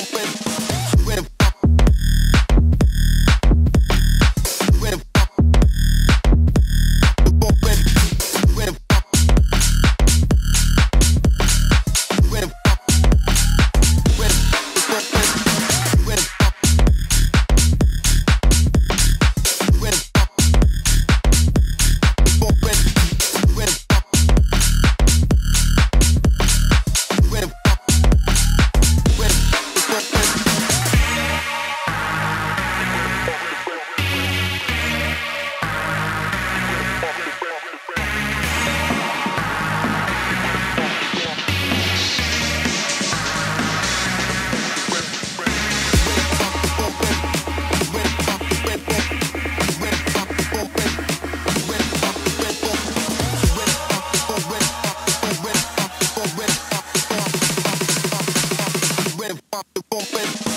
open. open.